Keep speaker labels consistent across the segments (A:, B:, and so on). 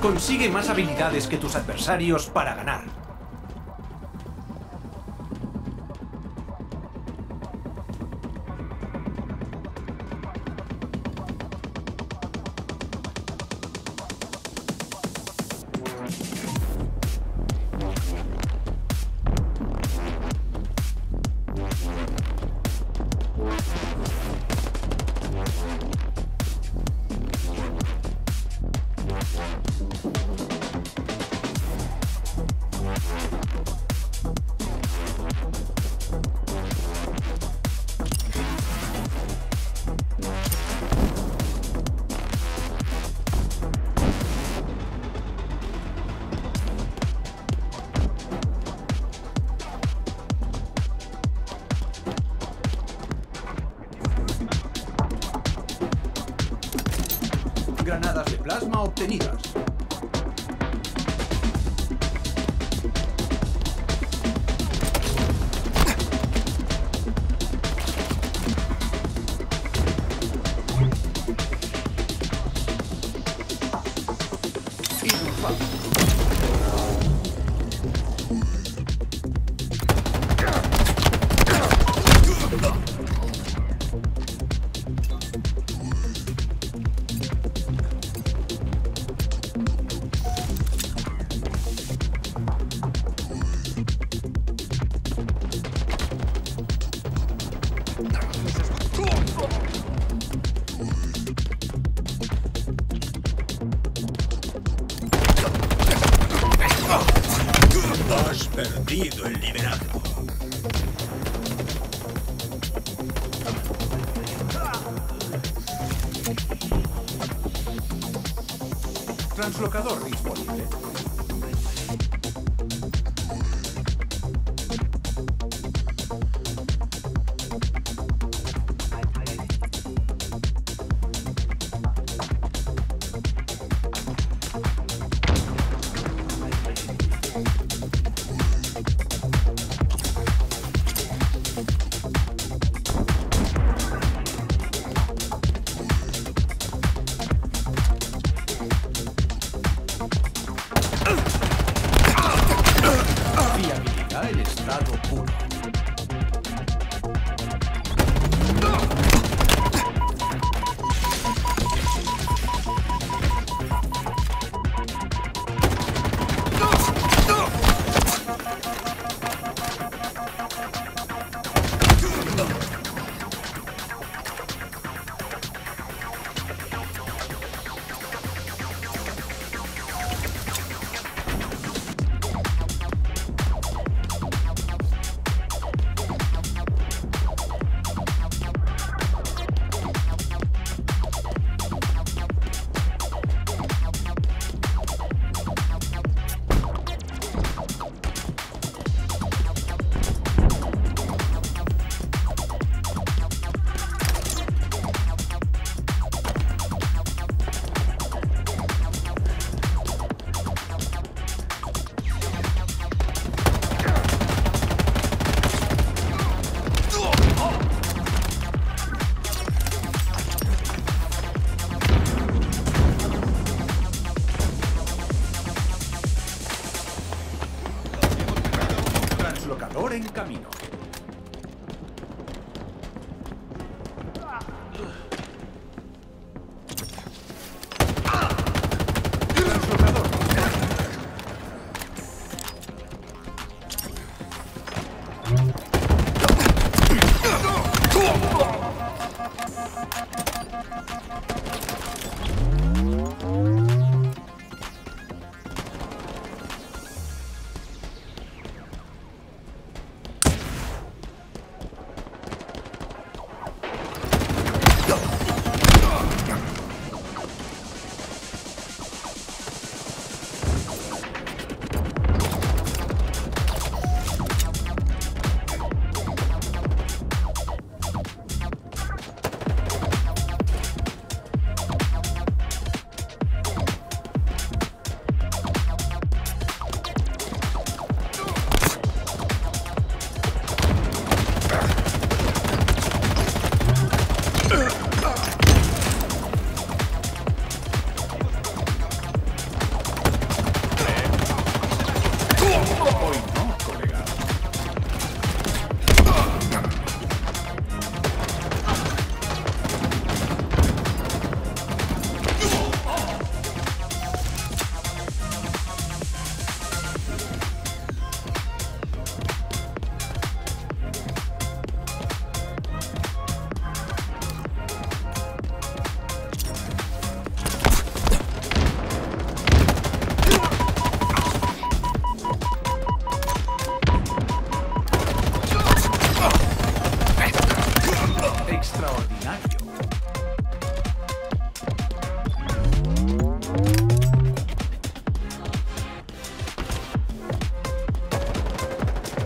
A: Consigue más habilidades que tus adversarios para ganar. translocador disponible.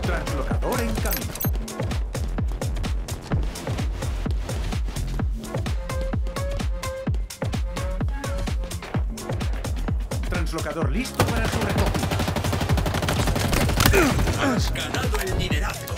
A: Translocador en camino. Translocador listo para su recogida.
B: Has ganado el liderazgo.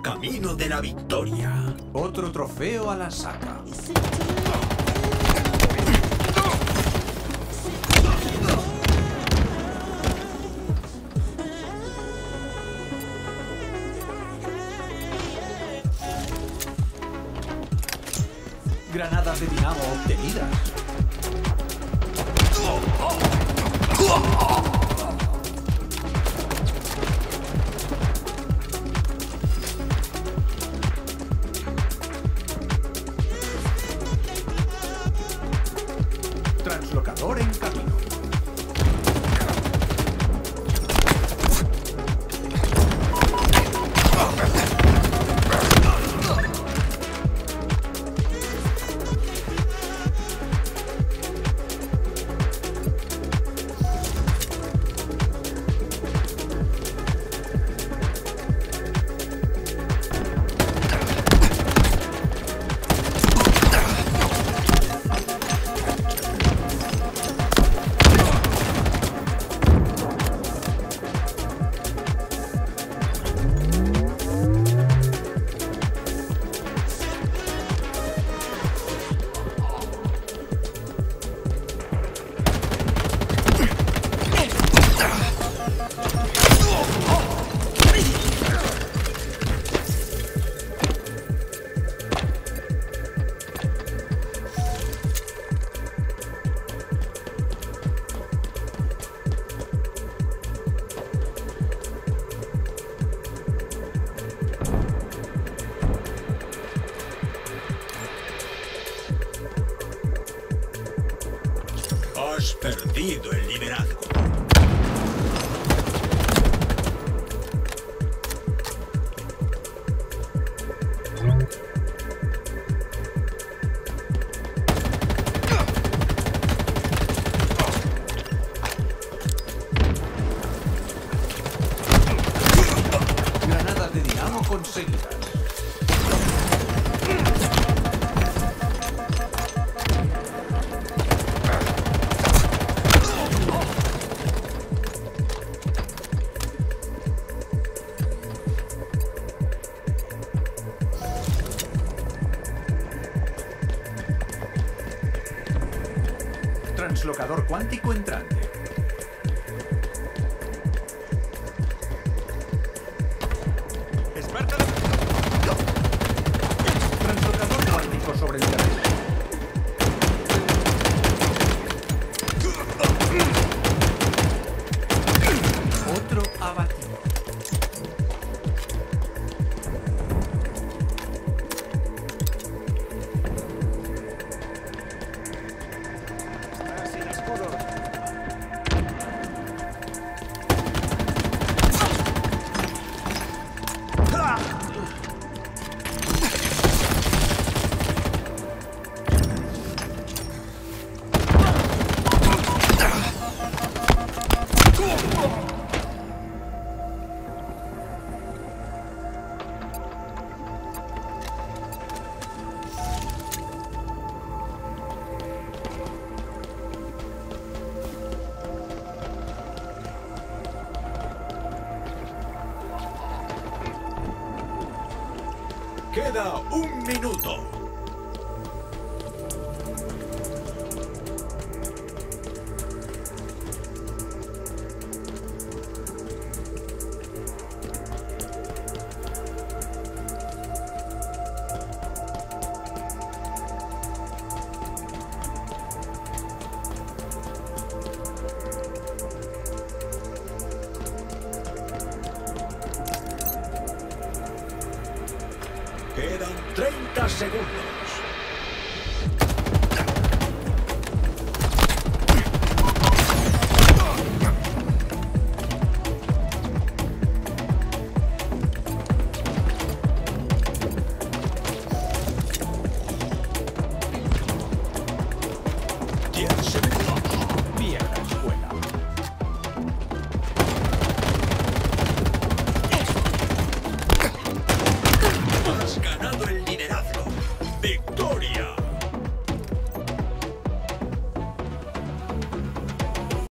B: Camino de la victoria.
A: Otro trofeo a la saca. Granadas de dinamo obtenidas. Translocador en camino.
B: Perdido el liderazgo.
A: Translocador cuántico entrante.
B: Queda un minuto. 30 segundos.